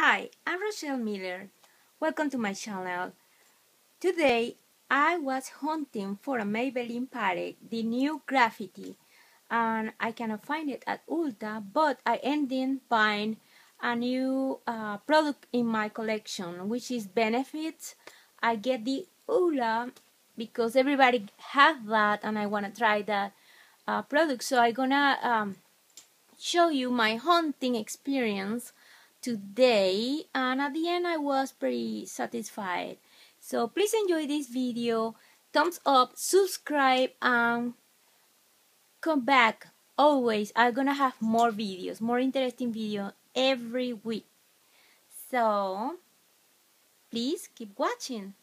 Hi, I'm Rochelle Miller. Welcome to my channel. Today I was hunting for a Maybelline palette, the new Graffiti, and I cannot find it at Ulta, but I ended buying a new uh, product in my collection, which is Benefits. I get the Hoola because everybody has that, and I want to try that uh, product. So I'm gonna um, show you my hunting experience today and at the end I was pretty satisfied. So please enjoy this video, thumbs up, subscribe and come back always. I'm gonna have more videos, more interesting videos every week. So please keep watching.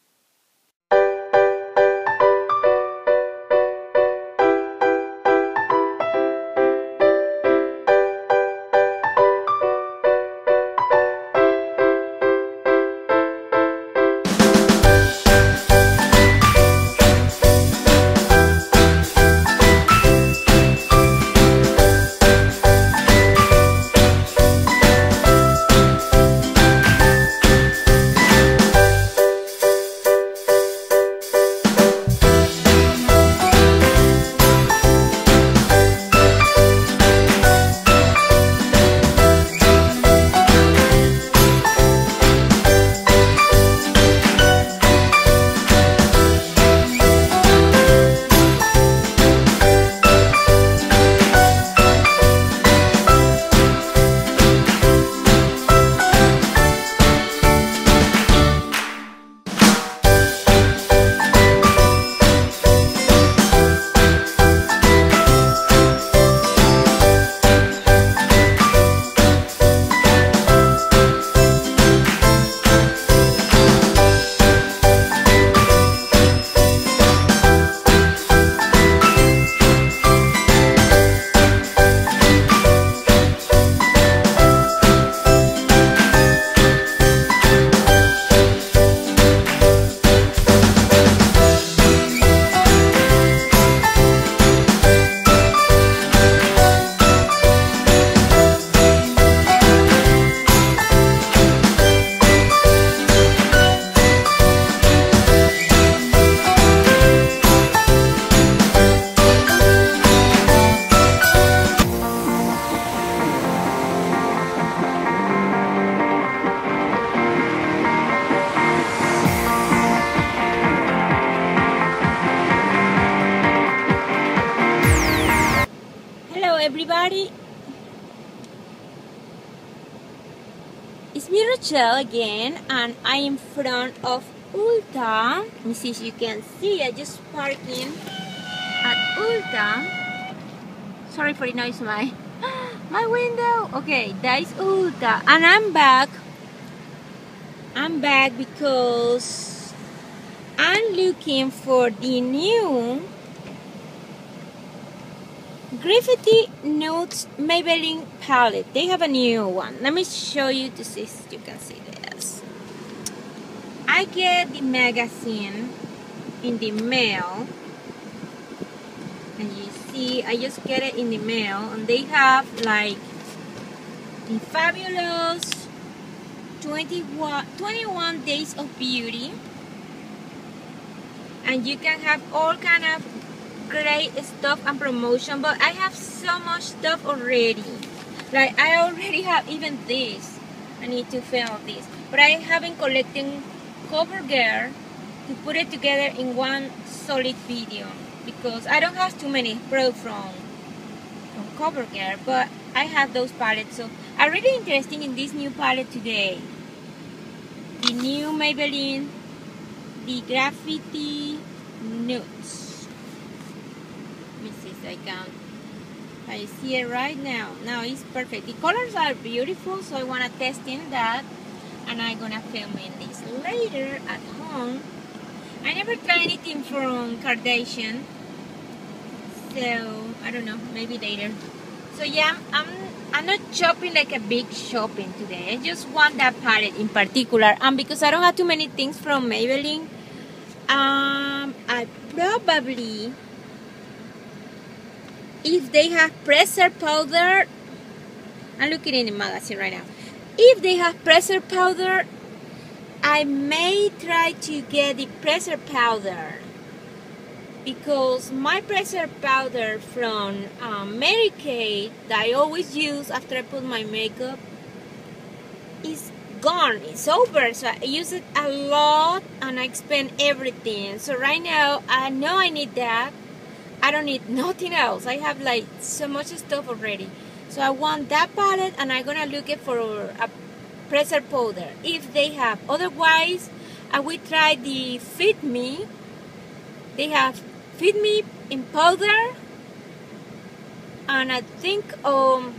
It's again and I am in front of Ulta. Let see you can see. I just parking at Ulta. Sorry for the noise my my window. Okay, that is Ulta and I'm back. I'm back because I'm looking for the new Graffiti Nudes Maybelline palette. They have a new one. Let me show you to see you can see this. I get the magazine in the mail. And you see, I just get it in the mail. And they have like the fabulous 21, 21 days of beauty. And you can have all kind of great stuff and promotion but I have so much stuff already. Like I already have even this. I need to film this. But I have been collecting cover CoverGirl to put it together in one solid video because I don't have too many products from, from cover CoverGirl but I have those palettes. So I'm really interested in this new palette today. The new Maybelline the Graffiti Nudes I can I see it right now. Now it's perfect. The colors are beautiful so I want to test in that and I'm gonna film in this later at home. I never tried anything from Kardashian so I don't know maybe later. So yeah I'm, I'm not shopping like a big shopping today. I just want that palette in particular. And because I don't have too many things from Maybelline um, I probably if they have presser powder I'm looking in the magazine right now. If they have pressure powder I may try to get the pressure powder. Because my pressure powder from um, Mary Kay that I always use after I put my makeup is gone. It's over. So I use it a lot and I spend everything. So right now I know I need that I don't need nothing else. I have like so much stuff already. So I want that palette and I'm gonna look it for a presser powder. If they have otherwise I will try the Fit Me. They have Fit Me in powder and I think um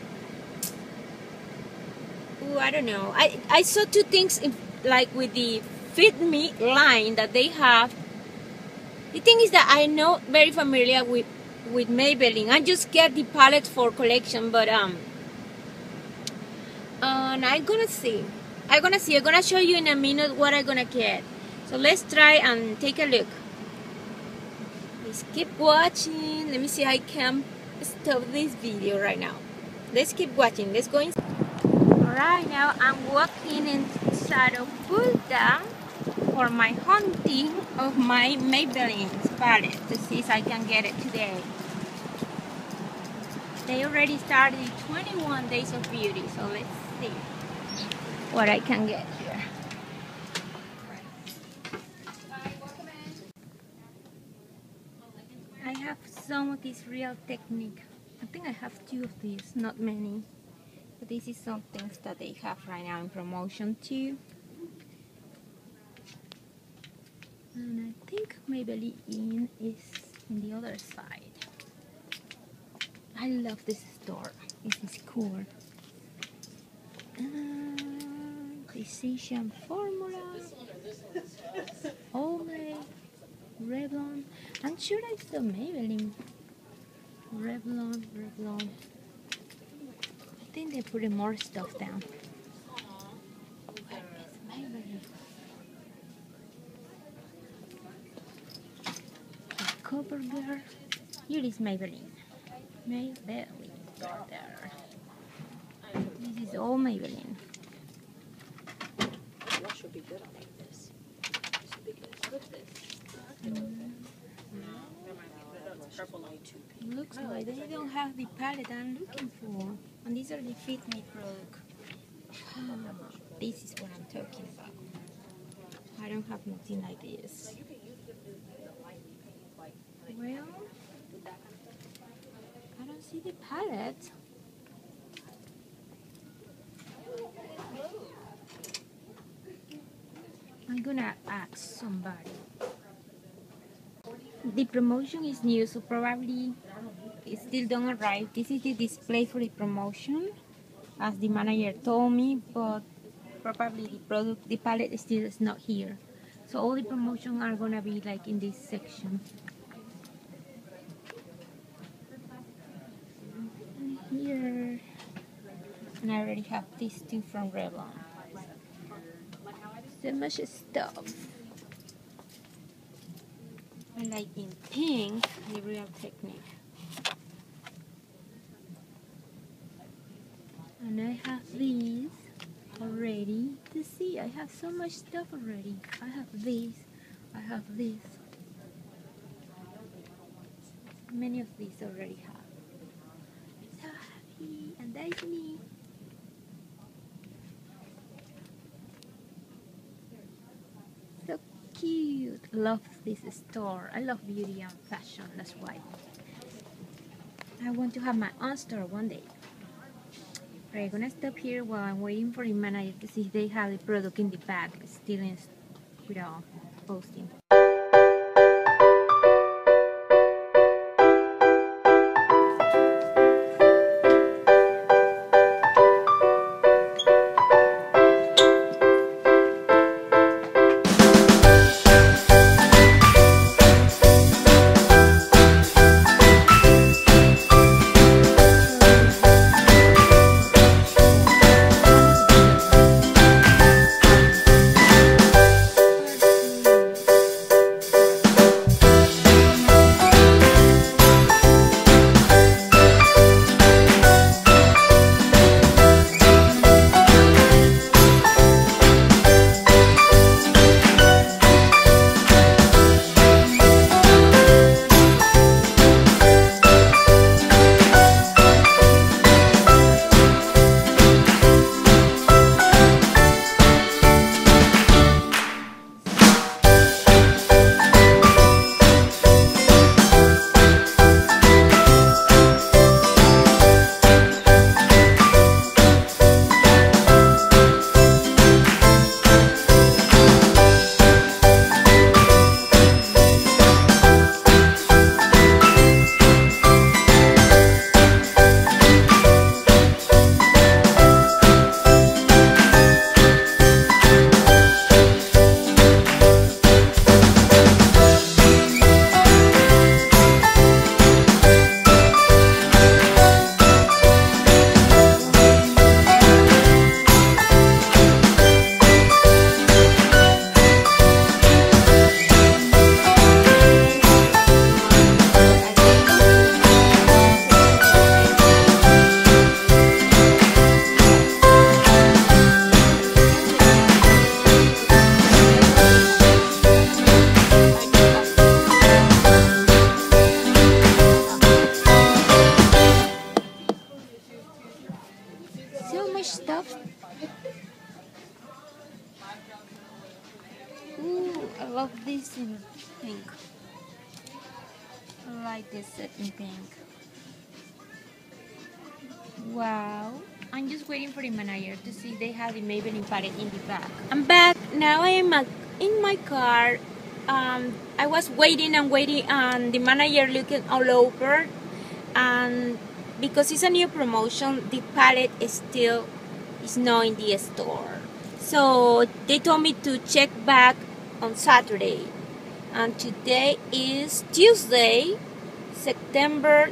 ooh, I don't know. I, I saw two things in, like with the Fit Me line that they have the thing is that I know very familiar with with Maybelline. I just get the palette for collection but um and I'm gonna see. I'm gonna see. I'm gonna show you in a minute what I'm gonna get. So let's try and take a look. Let's keep watching. Let me see I can stop this video right now. Let's keep watching. Let's go inside alright now I'm walking inside of Ulta for my hunting of my Maybelline palette to see if I can get it today they already started 21 days of beauty so let's see what I can get here. I have some of this Real Technique. I think I have two of these, not many. But this is some things that they have right now in promotion too. And I think Maybelline is in the other side. I love this store. This is cool. Physicians Formula, Olay, Revlon. I'm sure I saw Maybelline. Revlon, Revlon. I think they put more stuff down. Where is Maybelline? CoverGirl. Here is Maybelline. Maybelline. There. This is all Maybelline. should be good on this. Should be good. Purple light too. Looks like they don't have the palette I'm looking for. And these are the Fit Me product. Ah, this is what I'm talking about. I don't have nothing like this. Well, I don't see the palette. I'm gonna ask somebody. The promotion is new, so probably it still don't arrive. This is the display for the promotion, as the manager told me, but probably the product, the palette is still is not here. So all the promotion are gonna be like in this section. Here, and I already have these two from Revlon so much stuff. I like in pink, the real technique. And I have these already to see. I have so much stuff already. I have these. I have these. Many of these already have. So happy, and that's me. So cute. Love this store. I love beauty and fashion. That's why. I want to have my own store one day. I'm gonna stop here while I'm waiting for the manager to see if they have the product in the bag still in without posting. so much stuff. Ooh, I love this in pink. I like this set in pink. Wow. I'm just waiting for the manager to see they have the Maybelline palette in the back. I'm back. Now I am in my car. Um, I was waiting and waiting and the manager looking all over and because it's a new promotion the palette is still is not in the store. So they told me to check back on Saturday. And today is Tuesday September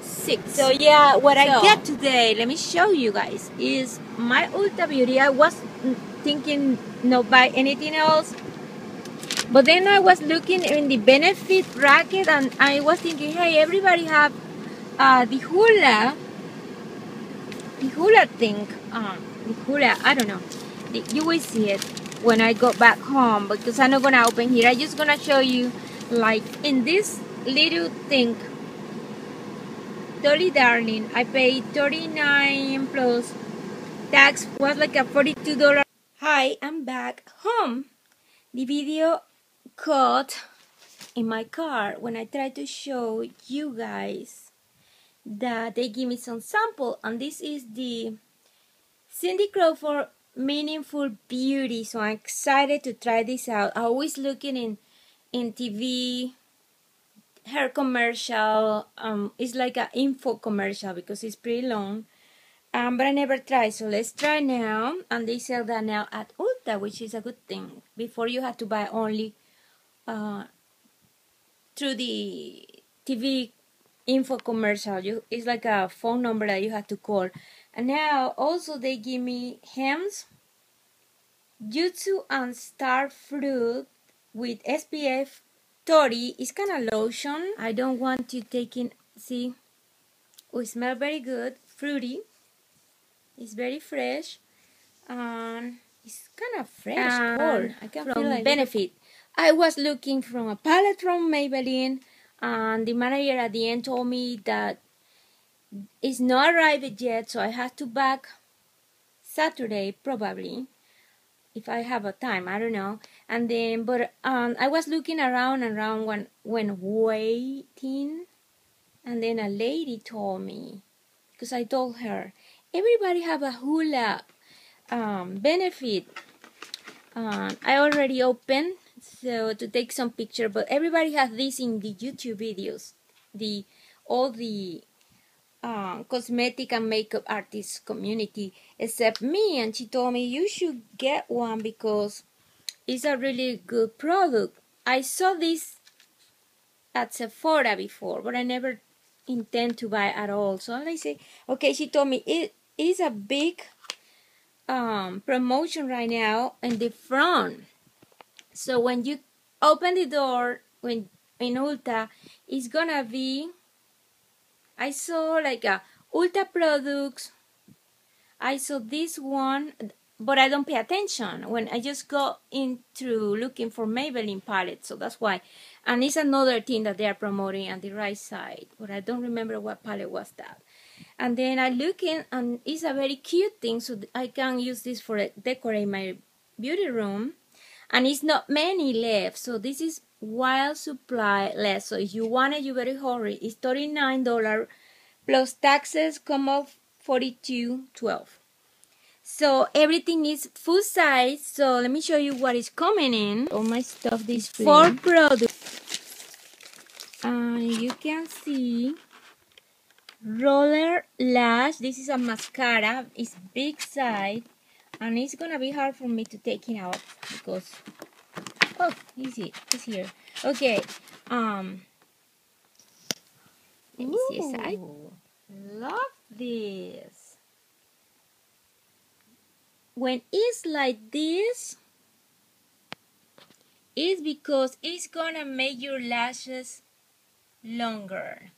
6th so yeah what so, I get today let me show you guys is my Ulta Beauty. I was thinking not buy anything else but then I was looking in the benefit bracket and I was thinking hey everybody have uh, the Hoola, the Hoola thing, um, the Hoola, I don't know. The, you will see it when I go back home because I'm not gonna open here. I'm just gonna show you like in this little thing. Totally darling. I paid 39 plus tax was like a $42. Hi, I'm back home. The video caught in my car when I tried to show you guys that they give me some sample and this is the Cindy Crawford Meaningful Beauty. So I'm excited to try this out. I always looking in in TV her commercial um it's like an info commercial because it's pretty long um but I never tried. So let's try now and they sell that now at Ulta which is a good thing. Before you had to buy only uh through the TV info commercial. You it's like a phone number that you have to call. And now also they give me Hempz, Yuzu and Star Fruit with SPF 30. It's kind of lotion. I don't want to take in. See, oh, it smells very good, fruity. It's very fresh, and it's kind of fresh, cold. I can from feel like Benefit. I was looking from a palette from Maybelline and the manager at the end told me that it's not arrived yet so i have to back saturday probably if i have a time i don't know. And then but um i was looking around and around when when waiting and then a lady told me because i told her everybody have a Hoola um, benefit. Um, i already opened so to take some picture but everybody has this in the youtube videos. The all the uh, cosmetic and makeup artist community except me and she told me you should get one because it's a really good product. I saw this at sephora before but i never intend to buy at all. So i say okay she told me it is a big um, promotion right now in the front so when you open the door when in Ulta, it's gonna be I saw like a Ulta products. I saw this one, but I don't pay attention when I just go into looking for Maybelline palette. So that's why. And it's another thing that they are promoting on the right side, but I don't remember what palette was that. And then I look in, and it's a very cute thing, so I can use this for decorate my beauty room and it's not many left. So this is while supply less so if you want it you better hurry. It's $39 plus taxes come up 42.12 so everything is full size. So let me show you what is coming in. All my stuff this four products and you can see roller lash. This is a mascara. It's big size and it's gonna be hard for me to take it out because oh easy it's here. Okay um let me see I love this. When it's like this it's because it's gonna make your lashes longer.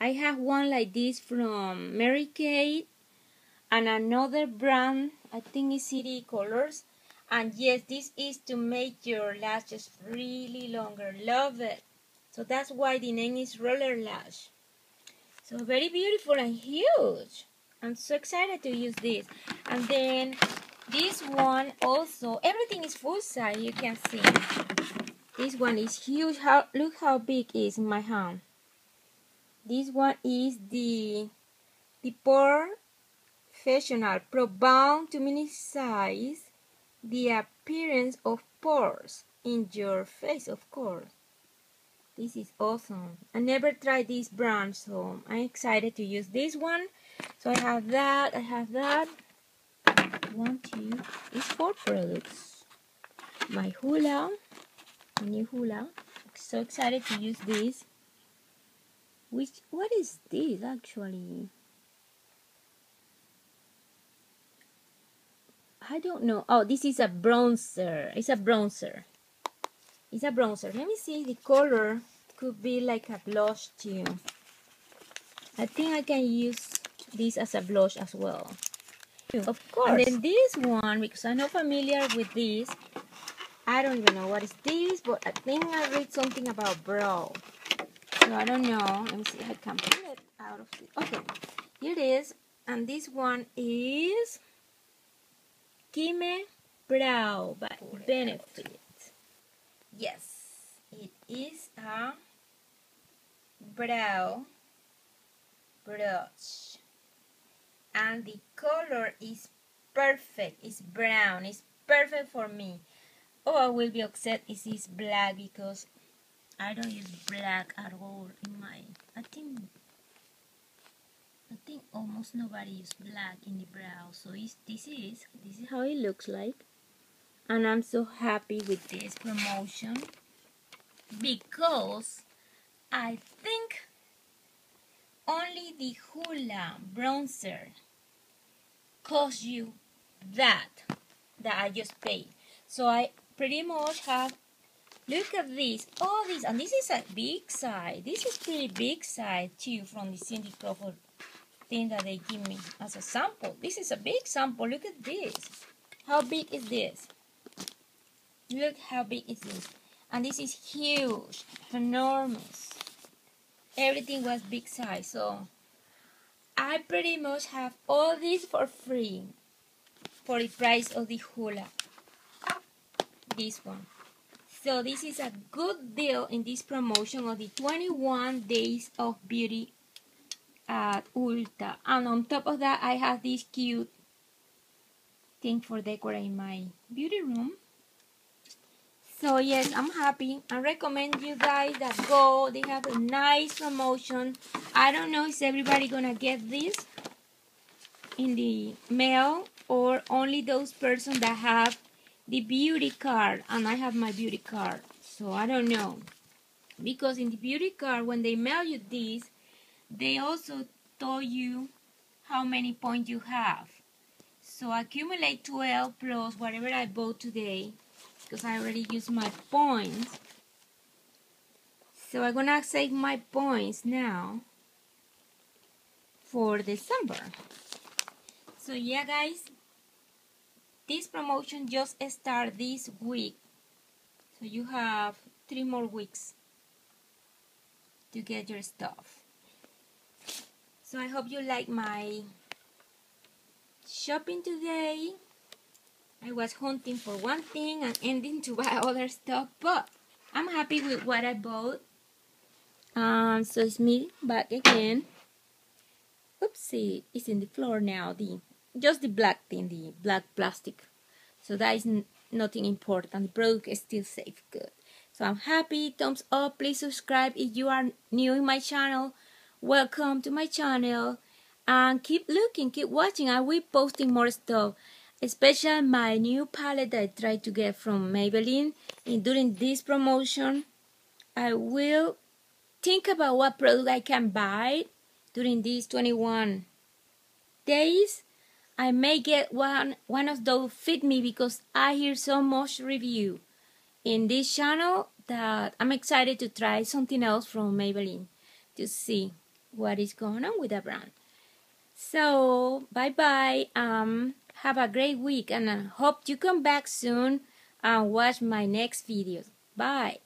I have one like this from Mary Kay and another brand I think is City Colors and yes this is to make your lashes really longer love it so that's why the name is roller lash so very beautiful and huge I'm so excited to use this and then This one also, everything is full size, you can see. This one is huge. How Look how big is my hand. This one is the, the POREfessional Pro Balm to minimize the appearance of pores in your face, of course. This is awesome. I never tried this brand, so I'm excited to use this one. So I have that, I have that one, two, it's four products. My Hoola, new Hoola. So excited to use this. Which what is this actually? I don't know. Oh, this is a bronzer. It's a bronzer. It's a bronzer. Let me see the color. Could be like a blush too. I think I can use this as a blush as well. Of course. And then this one, because I'm not familiar with this, I don't even know what is this, but I think I read something about brow. So I don't know. Let me see if I can pull it out of it. Okay, here it is. And this one is Gimme Brow by Benefit. Yes, it is a brow brush and the color is perfect. It's brown. It's perfect for me. Oh I will be upset if it's black because I don't use black at all in my I think I think almost nobody uses black in the brow so this is this is how it looks like and I'm so happy with this promotion because I think only the Hoola bronzer cost you that that I just paid. So I pretty much have look at this all this and this is a big size this is pretty big size too from the Cindy Crawford thing that they give me as a sample. This is a big sample. Look at this. How big is this? Look how big is this. And this is huge enormous. Everything was big size so I pretty much have all this for free for the price of the Hoola. This one. So this is a good deal in this promotion of the 21 days of beauty at Ulta. And on top of that, I have this cute thing for decorating my beauty room. So yes, I'm happy. I recommend you guys that go. They have a nice promotion. I don't know if everybody gonna get this in the mail or only those person that have the beauty card and I have my beauty card. So I don't know. Because in the beauty card when they mail you this, they also tell you how many points you have. So accumulate 12 plus whatever I bought today because I already used my points. So I'm gonna save my points now for December. So yeah guys, this promotion just started this week. So you have three more weeks to get your stuff. So I hope you like my shopping today. I was hunting for one thing and ending to buy other stuff, but I'm happy with what I bought. Um, so it's me back again. Oopsie, it's in the floor now. The just the black thing, the black plastic. So that is nothing important. The product is still safe. Good. So I'm happy. Thumbs up. Please subscribe if you are new in my channel. Welcome to my channel. And keep looking, keep watching. I will be posting more stuff especially my new palette I tried to get from Maybelline and during this promotion I will think about what product I can buy during these 21 days I may get one one of those fit me because I hear so much review in this channel that I'm excited to try something else from Maybelline to see what is going on with the brand. So bye bye. Um have a great week and I hope you come back soon and watch my next videos. Bye.